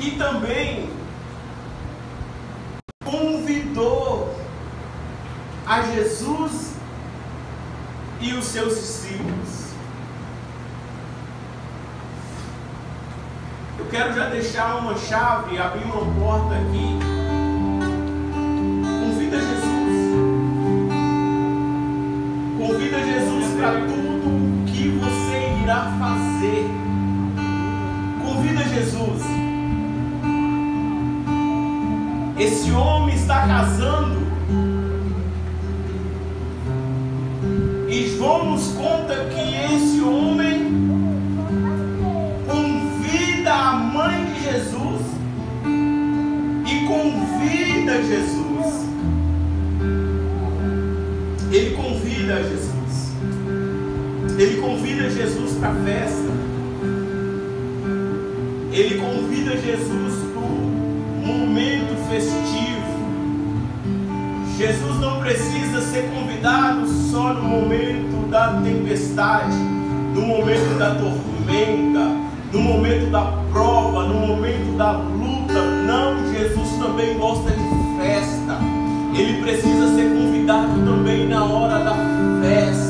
E também convidou a Jesus e os seus discípulos. Eu quero já deixar uma chave, abrir uma porta aqui. Convida Jesus. Convida Jesus para tudo o que você irá fazer. Jesus. Esse homem está casando. E João nos conta que esse homem convida a mãe de Jesus e convida Jesus. Ele convida Jesus. Ele convida Jesus para a festa. Ele convida Jesus para o momento festivo. Jesus não precisa ser convidado só no momento da tempestade, no momento da tormenta, no momento da prova, no momento da luta. Não, Jesus também gosta de festa. Ele precisa ser convidado também na hora da festa.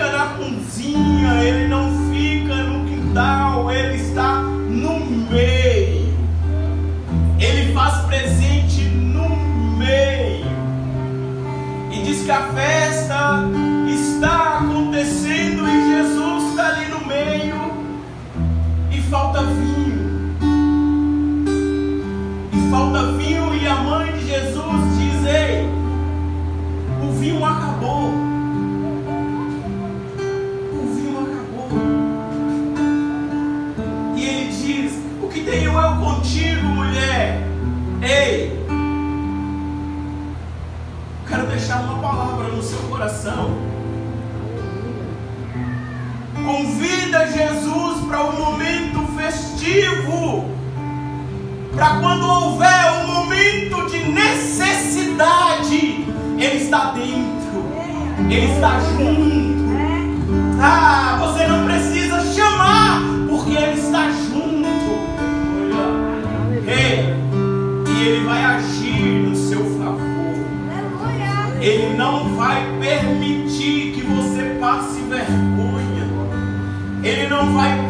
Fica na cozinha, ele não fica no quintal, ele está no meio. Ele faz presente no meio. E diz que a festa seu coração. Convida Jesus para o momento festivo. Para quando houver um momento de necessidade, Ele está dentro, Ele está junto. Ah, você não precisa Ele não vai permitir que você passe vergonha. Ele não vai